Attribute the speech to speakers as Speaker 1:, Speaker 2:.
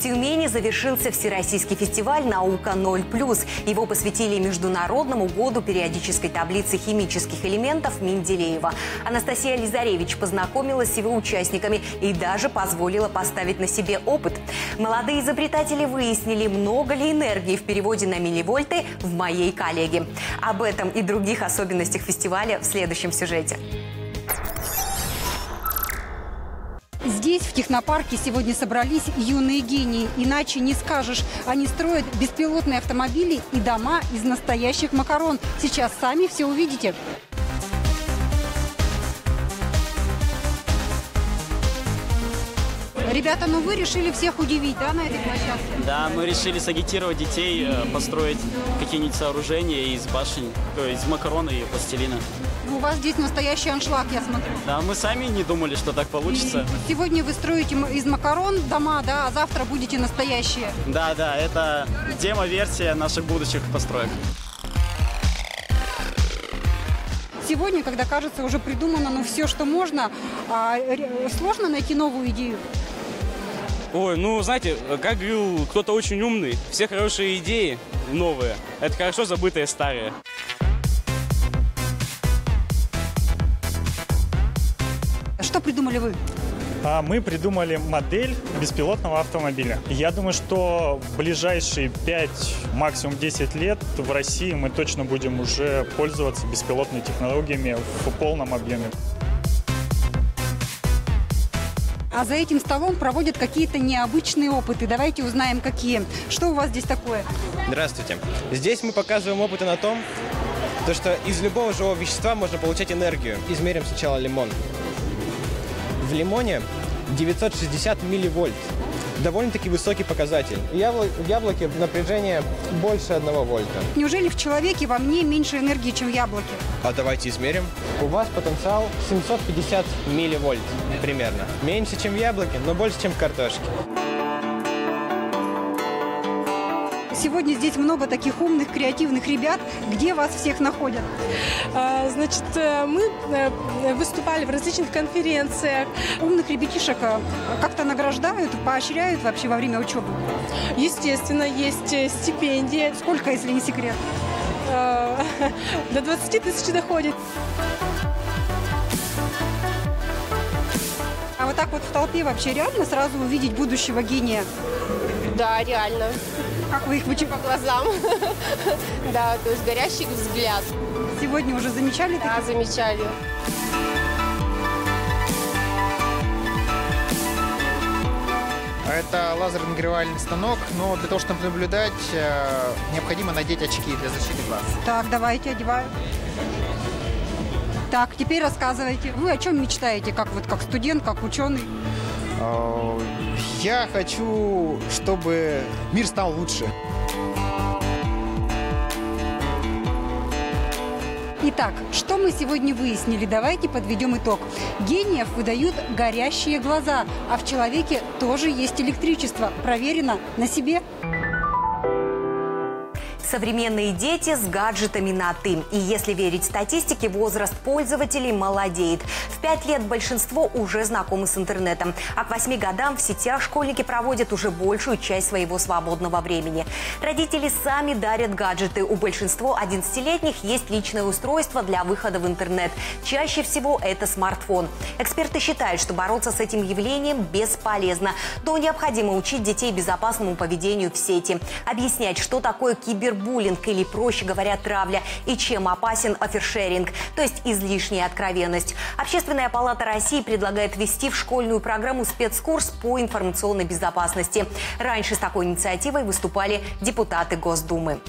Speaker 1: Тюмени завершился Всероссийский фестиваль «Наука 0+.» Его посвятили Международному году периодической таблицы химических элементов Менделеева. Анастасия Лизаревич познакомилась с его участниками и даже позволила поставить на себе опыт. Молодые изобретатели выяснили, много ли энергии в переводе на милливольты в моей коллеге. Об этом и других особенностях фестиваля в следующем сюжете.
Speaker 2: Здесь, в технопарке, сегодня собрались юные гении. Иначе не скажешь. Они строят беспилотные автомобили и дома из настоящих макарон. Сейчас сами все увидите. Ребята, ну вы решили всех удивить, да, на этой площадке?
Speaker 3: Да, мы решили сагитировать детей, э, построить какие-нибудь сооружения из башен, то есть из макарона и пластилина.
Speaker 2: У вас здесь настоящий аншлаг, я смотрю.
Speaker 3: Да, мы сами не думали, что так получится.
Speaker 2: Сегодня вы строите из макарон дома, да, а завтра будете настоящие.
Speaker 3: Да, да, это демо-версия наших будущих построек.
Speaker 2: Сегодня, когда кажется уже придумано ну, все, что можно, а, сложно найти новую идею.
Speaker 4: Ой, ну, знаете, как говорил кто-то очень умный, все хорошие идеи новые, это хорошо забытые старые.
Speaker 2: Что придумали вы?
Speaker 5: А Мы придумали модель беспилотного автомобиля. Я думаю, что в ближайшие 5, максимум 10 лет в России мы точно будем уже пользоваться беспилотными технологиями в полном объеме.
Speaker 2: А за этим столом проводят какие-то необычные опыты. Давайте узнаем, какие. Что у вас здесь такое?
Speaker 6: Здравствуйте. Здесь мы показываем опыты на том, то, что из любого живого вещества можно получать энергию. Измерим сначала лимон. В лимоне 960 милливольт. Довольно-таки высокий показатель. В ябло- в яблоке напряжение больше 1 вольта.
Speaker 2: Неужели в человеке во мне меньше энергии, чем в яблоке?
Speaker 6: А давайте измерим. У вас потенциал 750 милливольт примерно. Меньше, чем в яблоке, но больше, чем в картошке.
Speaker 2: Сегодня здесь много таких умных, креативных ребят. Где вас всех находят?
Speaker 7: А, Значит, э, мы э, выступали в различных конференциях.
Speaker 2: Умных ребятишек а, как-то награждают, поощряют вообще во время учебы.
Speaker 7: Естественно, есть э, стипендии.
Speaker 2: Сколько, если не секрет?
Speaker 7: Э, До 20 тысяч доходит.
Speaker 2: А вот так вот в толпе вообще реально сразу увидеть будущего гения?
Speaker 8: Да, реально.
Speaker 2: Как вы их вычи-
Speaker 8: По глазам. Да, то есть горящий взгляд.
Speaker 2: сегодня уже замечали?
Speaker 8: Да, замечали.
Speaker 9: Это лазерно-нагревательный станок, но для того, чтобы наблюдать, э, необходимо надеть очки для защиты глаз.
Speaker 2: Так, давайте, одеваю. Так, теперь рассказывайте. Вы о чем мечтаете, как вот как студент, как ученый?
Speaker 9: Э, Я хочу, чтобы мир стал лучше.
Speaker 2: Итак, что мы сегодня выяснили? Давайте подведем итог. Гениев выдают горящие глаза, а в человеке тоже есть электричество. Проверено на себе.
Speaker 1: Современные дети с гаджетами на «ты». И если верить статистике, возраст пользователей молодеет. В пять лет большинство уже знакомы с интернетом. А к восьми годам в сетях школьники проводят уже большую часть своего свободного времени. Родители сами дарят гаджеты. У большинства 11-летних есть личное устройство для выхода в интернет. Чаще всего это смартфон. Эксперты считают, что бороться с этим явлением бесполезно. Но необходимо учить детей безопасному поведению в сети. Объяснять, что такое кибербуллинг или, проще говоря, травля и чем опасен офершеринг, то есть излишняя откровенность. Общественная палата России предлагает ввести в школьную программу спецкурс по информационной безопасности. Раньше с такой инициативой выступали депутаты Госдумы.